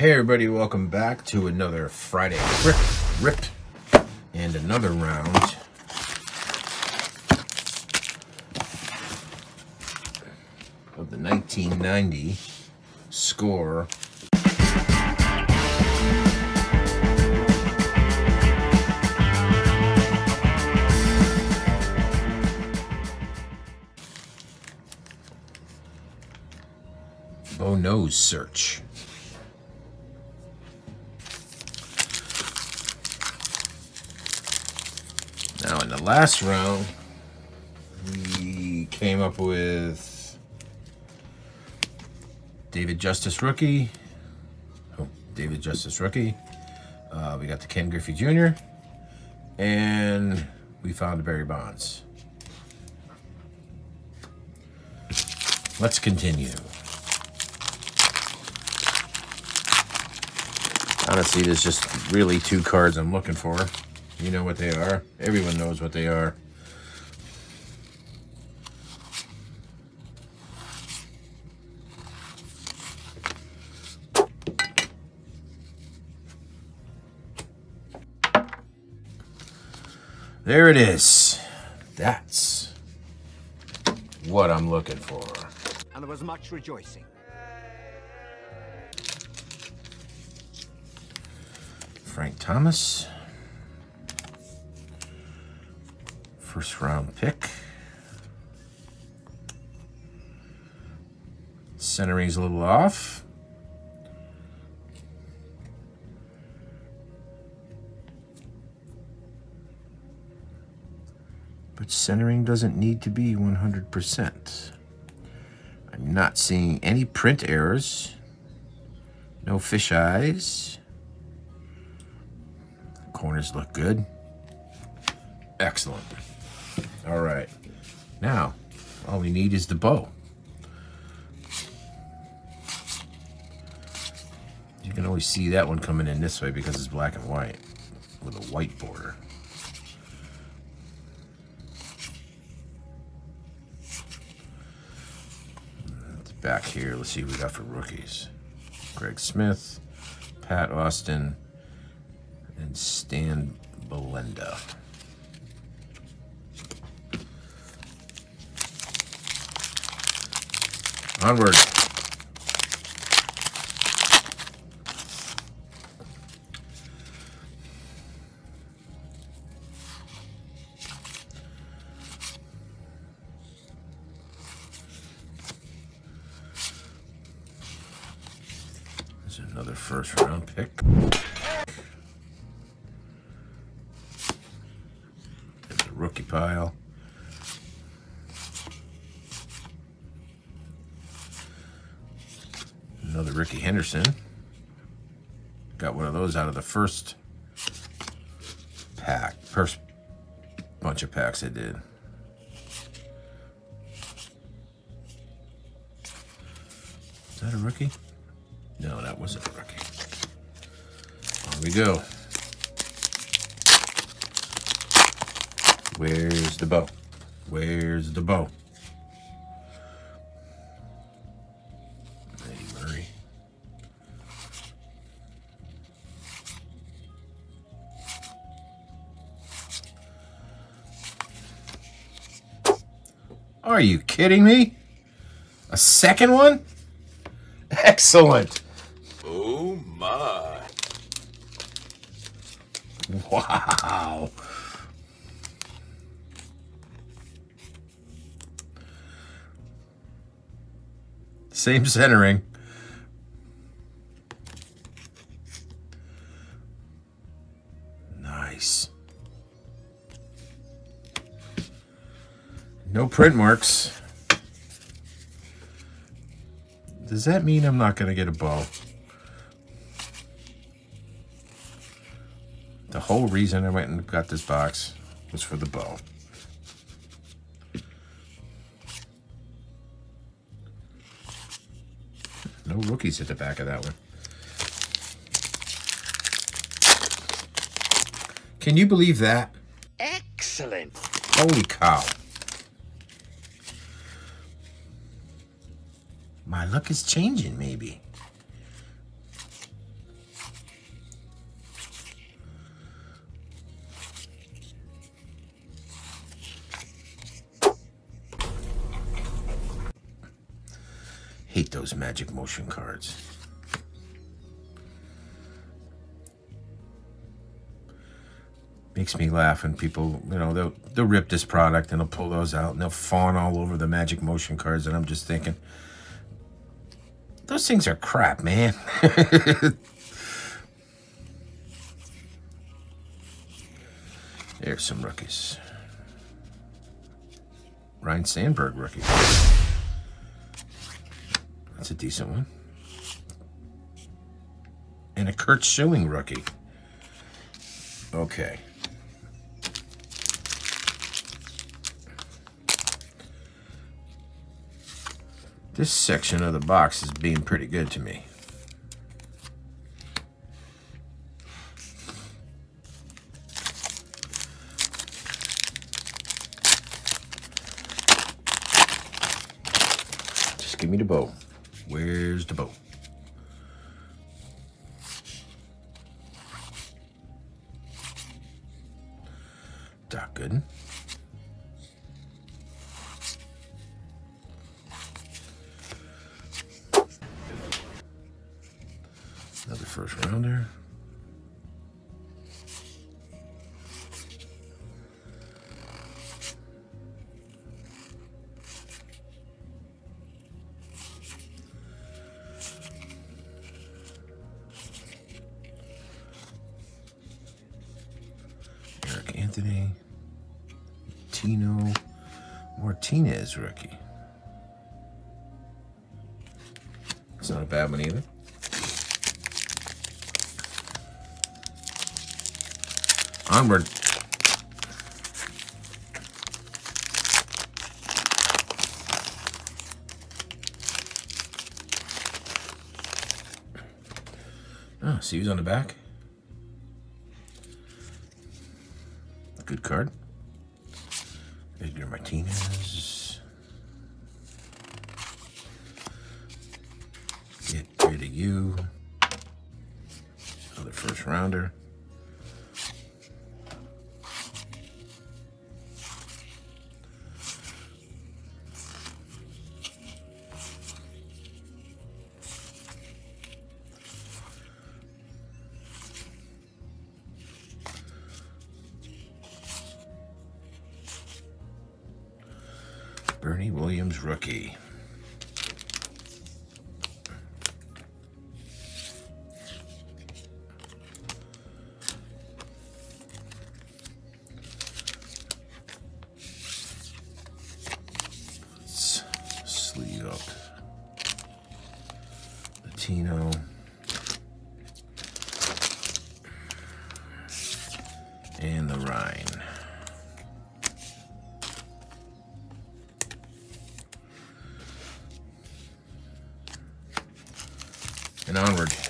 Hey everybody, welcome back to another Friday Rip, Rip, and another round of the 1990 score. Bo Knows Search. Last round, we came up with David Justice rookie. Oh, David Justice rookie. Uh, we got the Ken Griffey Jr. And we found Barry Bonds. Let's continue. Honestly, there's just really two cards I'm looking for. You know what they are. Everyone knows what they are. There it is. That's what I'm looking for. And there was much rejoicing. Frank Thomas. First round pick. Centering's a little off. But centering doesn't need to be 100%. I'm not seeing any print errors. No fish eyes. Corners look good. Excellent. All right. Now, all we need is the Bo. You can always see that one coming in this way because it's black and white with a white border. Back here, let's see what we got for rookies. Greg Smith, Pat Austin, and Stan Belinda. Onward. Another first round pick. There's a rookie pile. Another Rickey Henderson. Got one of those out of the first pack. First bunch of packs I did. Is that a rookie? No, that wasn't a rookie. On we go. Where's the Bo? Where's the Bo? Are you kidding me? A second one? Excellent. Oh my. Wow. Same centering. No print marks. Does that mean I'm not going to get a Bo? The whole reason I went and got this box was for the Bo. No rookies at the back of that one. Can you believe that? Excellent. Holy cow. My luck is changing, maybe. Hate those magic motion cards. makes me laugh and people you know they'll they'll rip this product and they'll pull those out and they'll fawn all over the magic motion cards and i'm just thinking those things are crap, man. There's some rookies. Ryne Sandberg rookie. That's a decent one. And a Curt Schilling rookie. Okay. This section of the box is being pretty good to me. Just give me the Bo. Where's the Bo? Doc Gooden. First rounder. Eric Anthony. Tino Martinez rookie. It's not a bad one either. Onward. Oh, see who's on the back? Good card. Edgar Martinez. Get rid of you. Another first rounder. Williams rookie. Sleeve up Latino. And onward.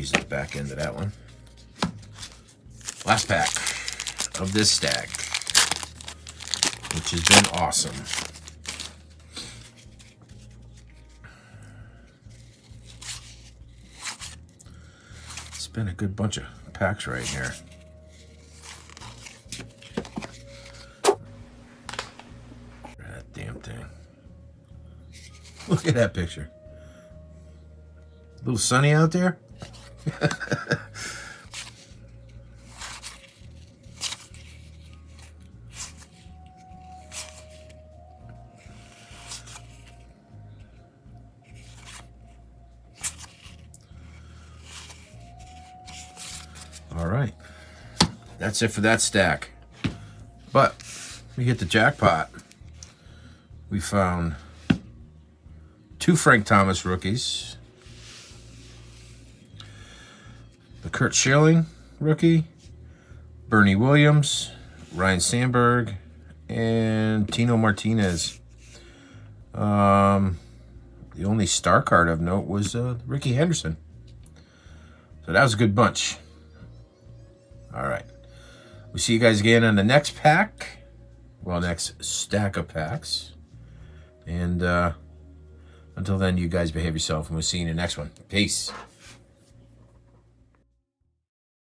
At the back end of that one. Last pack of this stack, which has been awesome. It's been a good bunch of packs right here. That damn thing. Look at that picture. A little sunny out there. All right. That's it for that stack. But we hit the jackpot. We found two Frank Thomas rookies. The Curt Schilling rookie Bernie Williams, Ryne Sandberg, and Tino Martinez. Um, the only star card of note was uh, Rickey Henderson. So that was a good bunch. All right. We'll see you guys again on the next pack. Well, next stack of packs. And uh, until then, you guys behave yourself, and we'll see you in the next one. Peace.